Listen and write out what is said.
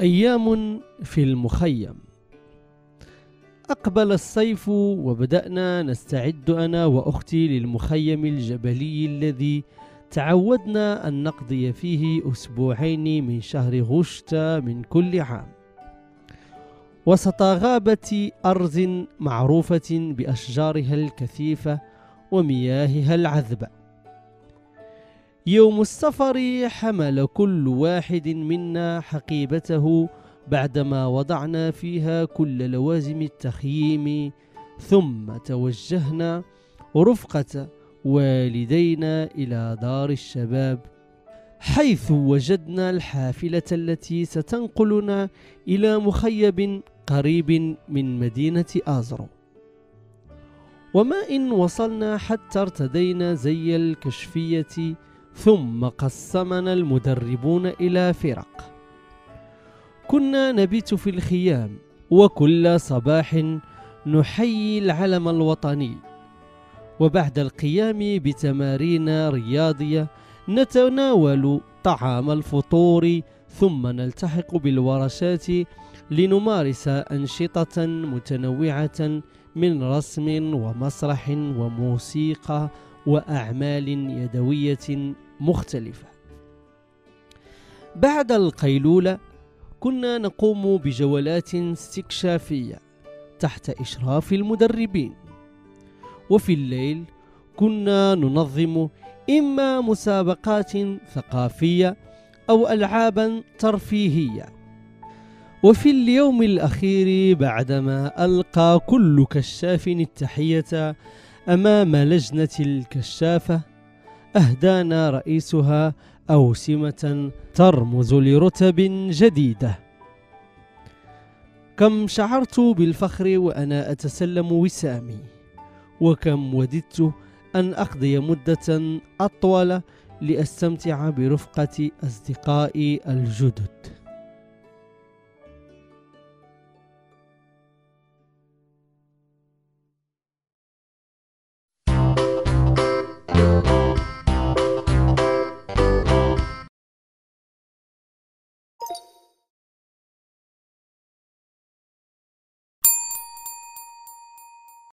أيام في المخيم. أقبل الصيف وبدأنا نستعد أنا وأختي للمخيم الجبلي الذي تعودنا أن نقضي فيه أسبوعين من شهر غشت من كل عام. وسط غابة أرز معروفة بأشجارها الكثيفة ومياهها العذبة. يوم السفر حمل كل واحد منا حقيبته بعدما وضعنا فيها كل لوازم التخييم ثم توجهنا رفقة والدينا إلى دار الشباب حيث وجدنا الحافلة التي ستنقلنا إلى مخيب قريب من مدينة آزرو. وما إن وصلنا حتى ارتدينا زي الكشفية ثم قسمنا المدربون إلى فرق. كنا نبيت في الخيام وكل صباح نحيي العلم الوطني. وبعد القيام بتمارين رياضية نتناول طعام الفطور ثم نلتحق بالورشات لنمارس أنشطة متنوعة من رسم ومسرح وموسيقى وأعمال يدوية. مختلفة. بعد القيلولة كنا نقوم بجولات استكشافية تحت إشراف المدربين. وفي الليل كنا ننظم إما مسابقات ثقافية أو ألعابا ترفيهية. وفي اليوم الأخير بعدما ألقى كل كشاف التحية أمام لجنة الكشافة أهدانا رئيسها أوسمة ترمز لرتب جديدة. كم شعرت بالفخر وأنا أتسلم وسامي وكم وددت أن أقضي مدة أطول لأستمتع برفقة أصدقائي الجدد.